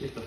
Eita.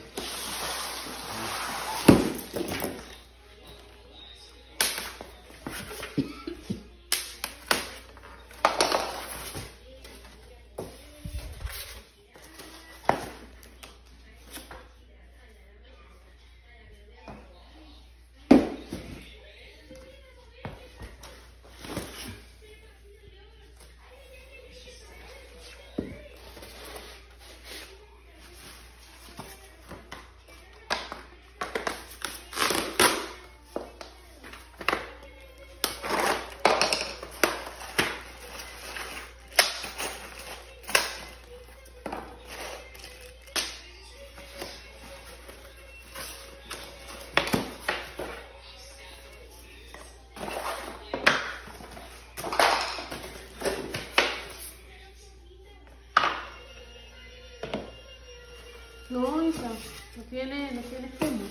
No, Isa, no tiene, no tiene espuma.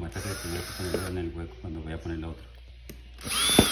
La muestra que tengo que ponerlo en el hueco cuando voy a poner la otra.